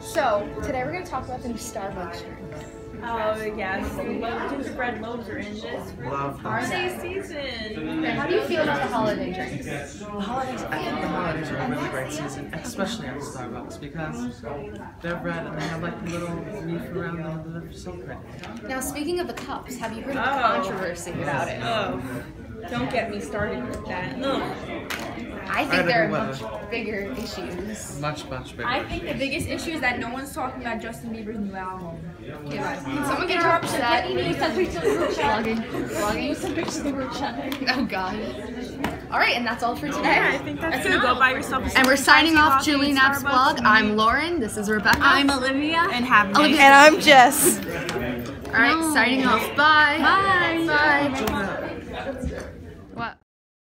So, today we're going to talk about the new Starbucks drink. Oh yes, Lo- gingerbread loaves are in this Love them. holiday season. How do you feel about the holiday drinks? The holidays, I think the holidays are a really great season, especially at Starbucks because they're red and they have like a little leaf around them that are so pretty. Now, speaking of the cups, have you heard of the Oh. controversy about it? Oh, don't get me started with that. Ugh. I think Alright, there are everyone. much bigger issues. Much, much bigger. I think the biggest issue is that no one's talking about Justin Bieber's new album. Can someone get her upset? Vlogging. Vlogging. some pictures of the group chat. Oh, God. All right, and that's all for today. Yeah, I think that's good. Go buy yourself a And we're signing off Juli Nap's vlog. I'm Lauren. This is Rebecca. I'm Olivia. and have a Olivia. nice I'm Jess. All right, signing off. Bye. Bye. Bye.